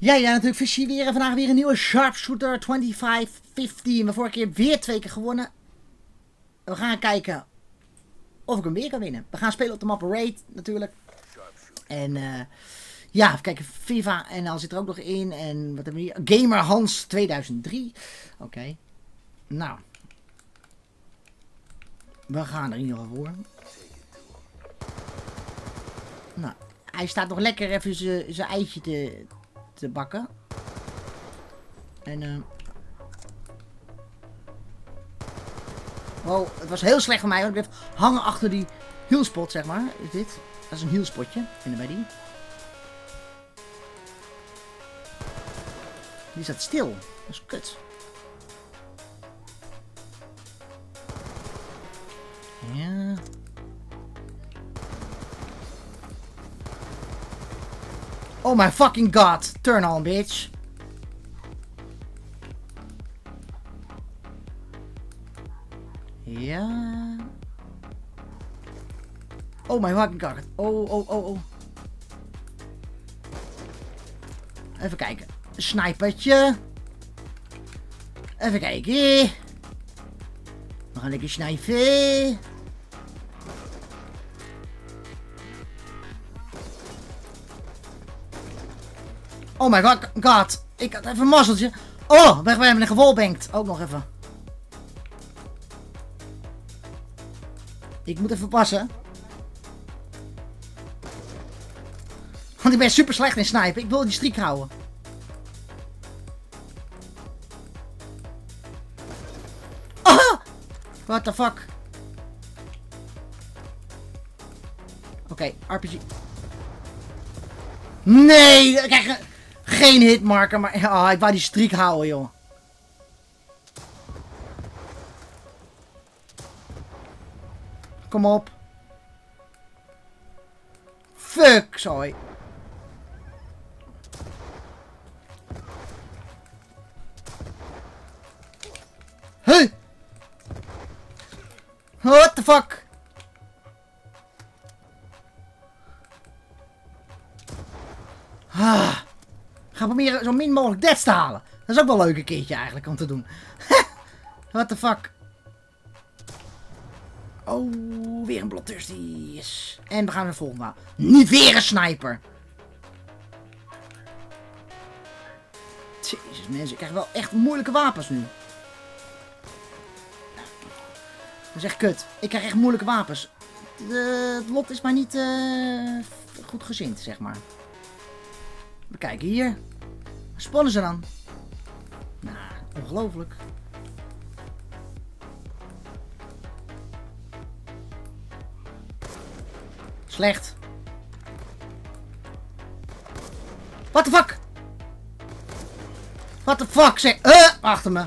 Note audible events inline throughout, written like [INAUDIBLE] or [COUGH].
Ja, ja, natuurlijk Fishy weer. Vandaag weer een nieuwe Sharpshooter 2550. We vorige keer weer twee keer gewonnen. We gaan kijken of ik hem weer kan winnen. We gaan spelen op de map Raid natuurlijk. En eh ja, even kijken. FIFA en al zit er ook nog in. En wat hebben we hier? Gamer Hans 2003. Oké. Nou. We gaan er in ieder geval voor. Nou, hij staat nog lekker even zijn eitje te, te bakken. En eh. Wow, het was heel slecht van mij, want ik bleef hangen achter die hielspot, zeg maar. Is dit? Dat is een hielspotje. Vinden wij die? Die staat stil. Dat is kut. Ja. Oh my fucking god. Turn on, bitch. Ja. Oh my fucking god. Oh, oh, oh, oh. Even kijken. Snipertje. Even kijken. We gaan lekker snijven. Oh my god, god. Ik had even een mazzeltje. Oh, weg bij hem gewolbankt. Ook nog even. Ik moet even passen. Want ik ben super slecht in snipen. Ik wil die streak houden. Ah! What the fuck? Oké, RPG. Nee, een- geen hitmarker, maar ah, ik wou die streak houden, joh. Kom op. Fuck, sorry. Hey! What the fuck? Ah. Ga proberen zo min mogelijk deaths te halen. Dat is ook wel leuk een keertje eigenlijk om te doen. [LAUGHS] What the fuck? Oh, weer een bloodthirsty. Yes. En we gaan weer volgende. wapen. Niet weer een sniper. Jezus mensen, ik krijg wel echt moeilijke wapens nu. Dat is echt kut. Ik krijg echt moeilijke wapens. De, het lot is maar niet eh, goed gezind, zeg maar. We kijken hier. Spannen ze dan? Nou, ongelooflijk. Slecht. What the fuck? What the fuck? Zeg, uh, achter me.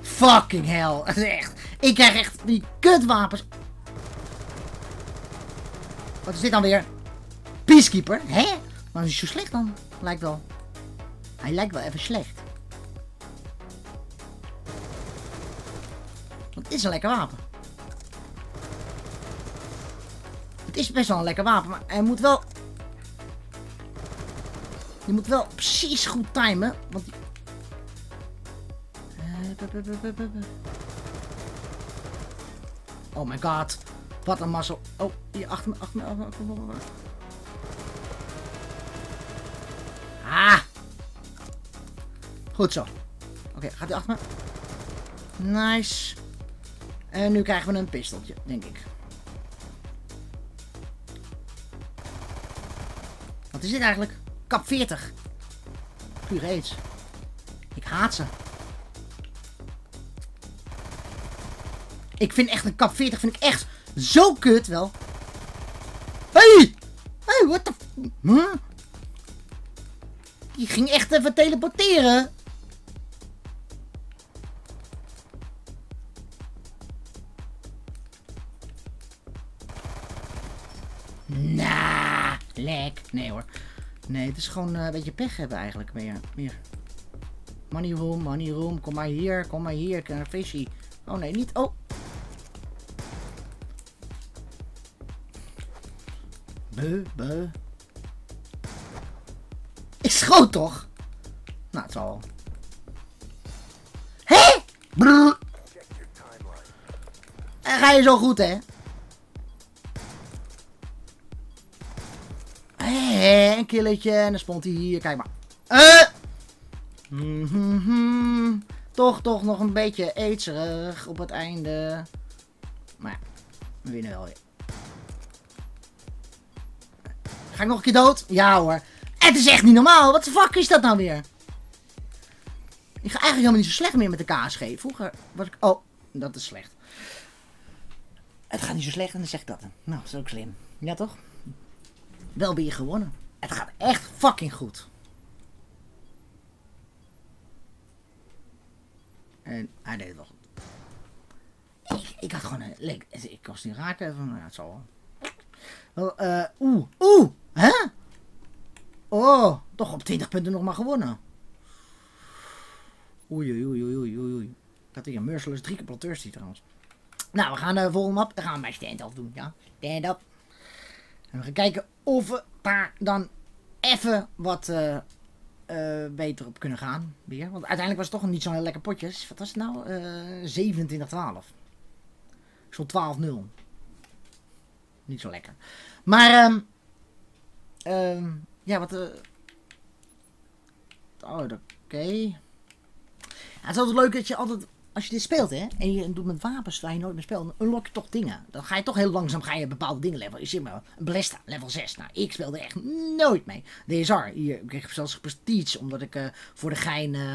Fucking hell. [LAUGHS] Echt. Ik krijg echt die kutwapens. Wat is dit dan weer? Peacekeeper? Hè? Maar is hij zo slecht dan? Lijkt wel. Hij lijkt wel even slecht. Want het is een lekker wapen. Het is best wel een lekker wapen, maar hij moet wel... Je moet wel precies goed timen, want... Eh. Oh my god. Wat een mazzel. Oh, hier achter me, achter me, me. Ah! Goed zo. Oké, gaat hij achter me? Nice. En nu krijgen we een pistoltje, denk ik. Wat is dit eigenlijk? Kap 40. Puur aids. Ik haat ze. Ik vind echt een kap 40 vind ik echt zo kut wel. Hey! Hey, what the... Huh? Die ging echt even teleporteren. Nah, lek. Nee hoor. Nee, het is gewoon eh, een beetje pech hebben eigenlijk meer. meer. Money room, money room. Kom maar hier, kom maar hier. Ik een visje. Oh nee, niet. Oh. Huh? Buh. Ik schoot toch? Nou, het zal wel. Hé? Brrr. En ga je zo goed, hè? Hé, een killetje. En dan spont hij hier. Kijk maar. Eh! Mhm. Toch, toch nog een beetje eetserig op het einde. Maar ja, we winnen wel weer. Nog een keer dood? Ja hoor. Het is echt niet normaal. Wat de fuck is dat nou weer? Ik ga eigenlijk helemaal niet zo slecht meer met de KSG. Vroeger was ik... Oh, dat is slecht. Het gaat niet zo slecht en dan zeg ik dat. Nou, dat is ook slim. Ja toch? Wel weer gewonnen. Het gaat echt fucking goed. En hij deed het wel goed. Ik, ik had gewoon een... Ik was niet raken. Van, nou, het zal wel. Wel, eh, oeh, oeh, hè? Oh, toch op 20 punten nog maar gewonnen. Oei, oei, oei, oei, oei. Ik had hier een Merciless drie keer die trouwens. Nou, we gaan de volgende map. Dan gaan we bij stand-up doen, ja. Stand-up. En we gaan kijken of we daar dan even wat eh, eh, beter op kunnen gaan. Weer. Want uiteindelijk was het toch niet zo'n lekker potje. Wat was het nou? Eh 27-12. Ik stond 12-0. Niet zo lekker. Maar, ehm ehm, ja, wat... eh oh, oké. Het is altijd leuk dat je altijd, als je dit speelt, hè, en je doet met wapens waar je nooit meer speelt, dan unlock je toch dingen. Dan ga je toch heel langzaam ga je bepaalde dingen levelen. Je ziet maar, een Ballista, level 6. Nou, ik speelde echt nooit mee. DSR, hier, ik kreeg zelfs prestige, omdat ik eh, voor de gein, eh,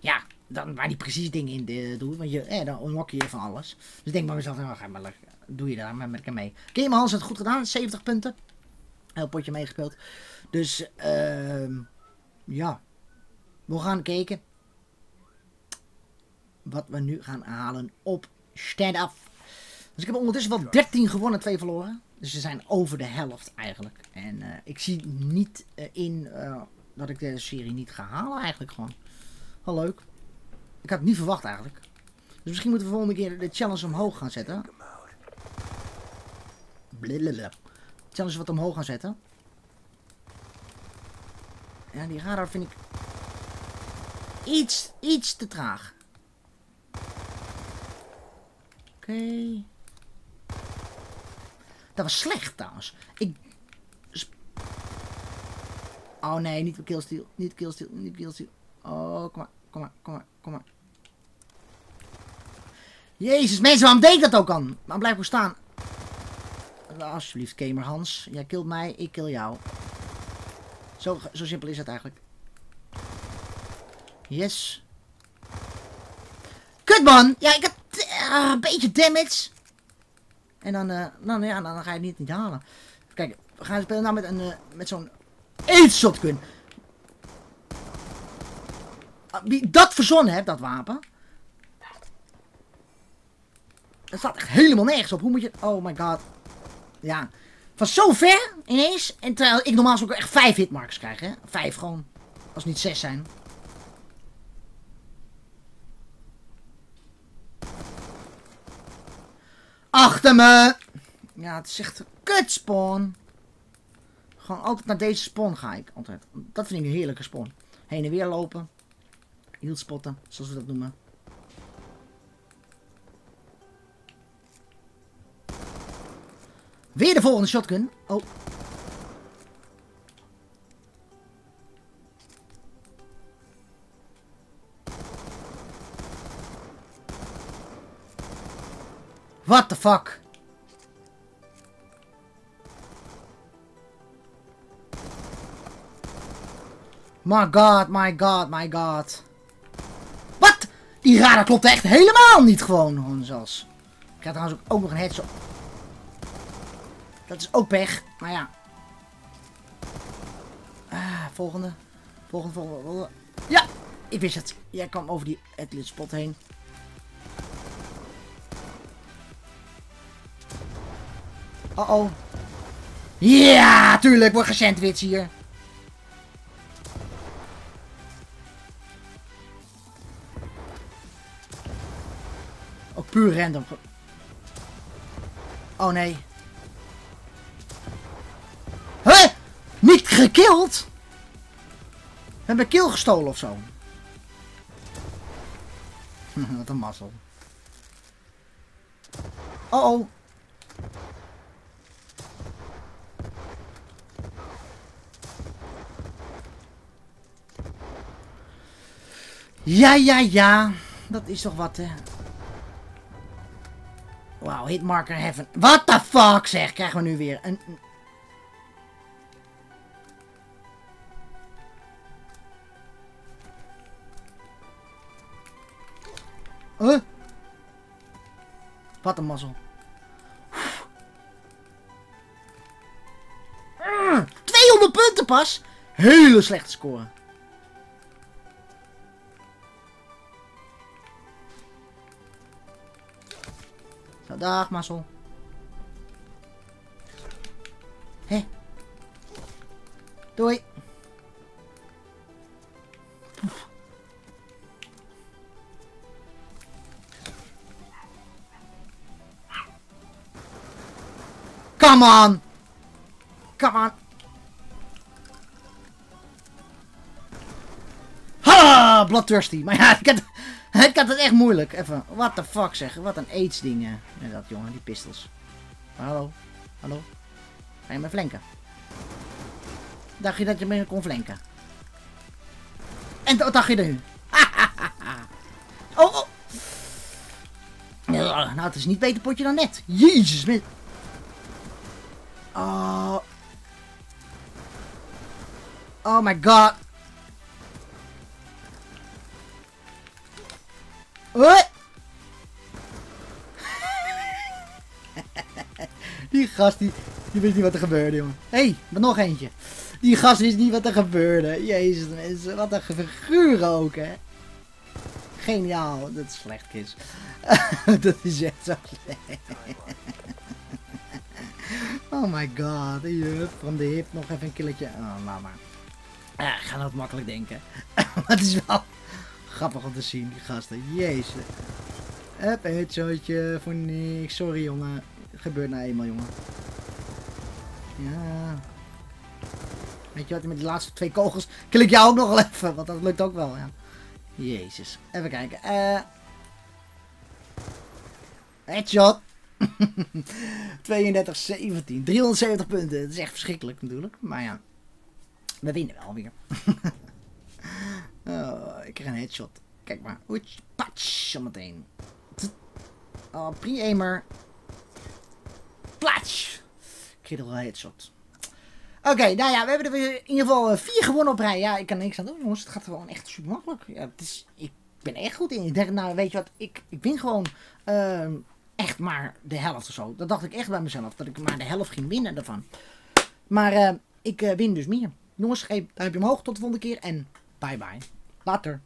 ja, dan waar die precies dingen in de, doe. Want je, dan unlock je van alles. Dus ik denk bij mezelf, nou, ga maar, doe je daar maar met elkaar mee. Kim Hans heeft het goed gedaan, 70 punten. Heel potje meegespeeld. Dus, ehm ja, we gaan kijken wat we nu gaan halen op stand-up. Dus ik heb ondertussen wel 13 gewonnen, 2 verloren. Dus ze zijn over de helft eigenlijk. En eh, ik zie niet eh, in eh, dat ik deze serie niet ga halen eigenlijk gewoon. Wel leuk. Ik had het niet verwacht eigenlijk. Dus misschien moeten we volgende keer de challenge omhoog gaan zetten. Blablabla. Challenge wat omhoog gaan zetten. Ja, die radar vind ik iets, iets te traag. Oké. Dat was slecht trouwens. Ik... Oh nee, niet killsteal. Niet killsteal. Niet killsteal. Oh, kom maar. Kom maar. Kom maar. Kom maar. Jezus, mensen, waarom deed dat ook aan? Waarom blijf ik staan? Alsjeblieft, Kamer Hans. Jij killt mij, ik kill jou. Zo, zo simpel is het eigenlijk. Yes. Kut man! Ja, ik heb eh, een beetje damage. En dan, eh, dan, ja, dan ga je het niet, niet halen. Kijk, we gaan spelen nou met, een, eh, met zo'n eet shotgun. Ah, Wie dat verzonnen heeft, dat wapen. Het staat echt helemaal nergens op. Hoe moet je... Oh my god. Ja. Van zo ver ineens. En terwijl ik normaal ook echt vijf hitmarks krijg, hè. Vijf gewoon. Als het niet zes zijn. Achter me! Ja, het is echt een kutspawn. Gewoon altijd naar deze spawn ga ik. Altijd. Dat vind ik een heerlijke spawn. Heen en weer lopen. Hield spotten, zoals we dat noemen. Weer de volgende shotgun. Oh. What the fuck? My god, my god, my god. Wat? Die radar klopt echt helemaal niet gewoon, zelfs. Ik krijg trouwens ook nog een headshot. Dat is ook pech, maar ja. Ah, volgende. Volgende, volgende, volgende. Ja, ik wist het. Jij kwam over die Atlas spot heen. Uh oh. Ja, tuurlijk, wordt gesandwich hier. Ook puur random. Oh nee. Gekild? We hebben kill gestolen of zo. [LAUGHS] Wat een mazzel. Oh oh. Ja, ja, ja. Dat is toch wat, hè. Wauw, hitmarker heaven. What the fuck, zeg. Krijgen we nu weer een... Wat een mazzel. 200 punten pas. Hele slechte score. Zo, dag mazzel. Come on! Come on! Ha! Bloodthirsty. Maar ja, [LAUGHS] ik had, het echt moeilijk. Even, what the fuck zeg. Wat een aids ding. Ja, dat jongen, die pistols. Hallo? Hallo? Ga je me flanken? Dacht je dat je me kon flanken? En wat dacht je nu? [LAUGHS] oh, oh! Nou, het is niet beter potje dan net. Jezus, met... Oh. Oh my god. What? [LAUGHS] die gast, die, die wist niet wat er gebeurde, jongen. Hé, hey, maar nog eentje. Die gast wist niet wat er gebeurde. Jezus, mensen, wat een figuur ook, hè. Geniaal. Dat is slecht, Kis. [LAUGHS] dat is echt zo slecht. Oh my god, jup, van de hip nog even een killetje. Oh, nou maar. Ja, ik ga dat makkelijk denken. [LAUGHS] maar het is wel grappig om te zien, die gasten. Jezus. Hup, een voor niks. Sorry jongen. Gebeurt nou eenmaal jongen. Ja. Weet je wat, met die laatste twee kogels kill ik jou ook nog wel even. Want dat lukt ook wel, ja. Jezus. Even kijken. Eh... Headshot. 32, 17. 370 punten. Dat is echt verschrikkelijk natuurlijk. Maar ja, we winnen wel weer. [LAUGHS] oh, ik krijg een headshot. Kijk maar. Oets, patch, zometeen. Oh, pre-aimer. Platsch. Ik kreeg een headshot. Oké, nou ja, we hebben er in ieder geval eh, vier gewonnen op rij. Ja, ik kan niks aan doen, jongens. Het gaat gewoon echt super makkelijk. Ja, het is, ik ben echt goed in. Ik denk, nou, weet je wat, ik, ik win gewoon... Uh, echt maar de helft of zo. Dat dacht ik echt bij mezelf. Dat ik maar de helft ging winnen daarvan. Maar uh, ik uh, win dus meer. Jongens, geef duimpje omhoog. Tot de volgende keer. En bye bye. Later.